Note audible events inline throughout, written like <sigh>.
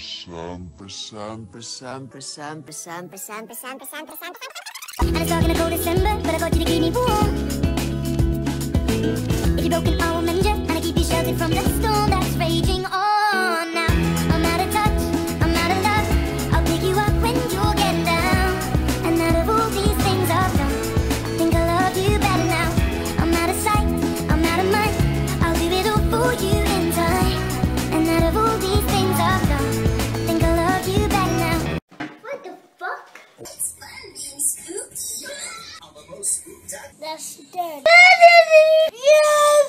percent, percent, percent, percent, percent, percent, percent, percent, percent. And it's dark in a cold December, but I got you to keep me warm. If you're broken, That's dead. Yes!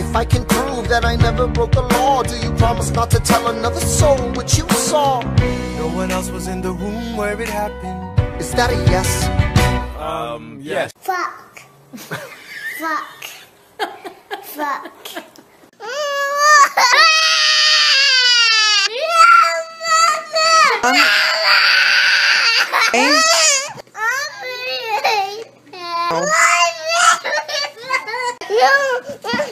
if I can prove that I never broke the law, do you promise not to tell another soul what you saw? No one else was in the room where it happened. Is that a yes? Um, yes. Fuck. <laughs> Fuck. Fuck. Um, and, oh. <laughs>